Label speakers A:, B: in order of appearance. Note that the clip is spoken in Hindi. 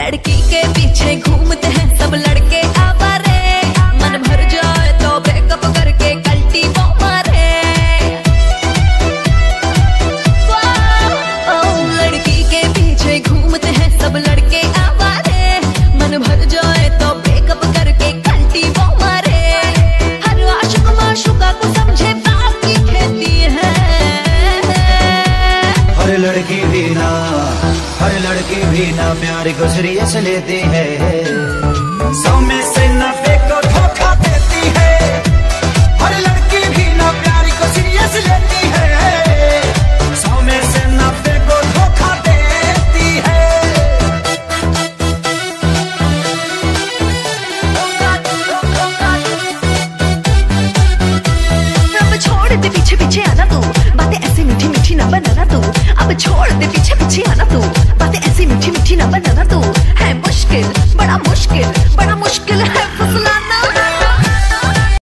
A: लड़की के पीछे घूमते हैं सब लड़के आवारे। मन भर जाए तो बेकअप करके कल्टी वो मारे। ओ, लड़की के पीछे घूमते हैं सब लड़के आवारे। मन भर जाए तो बेकअप करके कल्टी वो मारे। हर आशिक माशुका को समझे बाप की खेती है।
B: हर लड़की हर लड़की भी ना प्यार गुजरी सीरियस लेती है। से नब्बे को धोखा देती है। हर लड़की भी ना प्यार लेती है। से धोखा देती है।
A: अब छोड़ दे पीछे पीछे आना तू। बातें ऐसी मीठी मीठी ना बनाना तू। अब छोड़ दे पीछे पीछे आना तू। Aşk